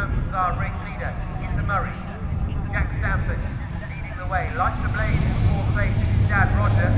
becomes our race leader into Murray's. Jack Stanford leading the way. Lights ablaze in fourth place. Dad Roger.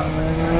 out.